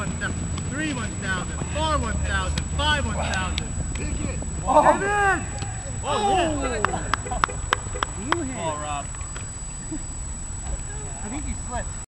1,000, 3 1,000, 4 1,000, 5 1,000. Big hit. Oh. David! Oh, oh. You hit. Oh, Rob. I think you slipped.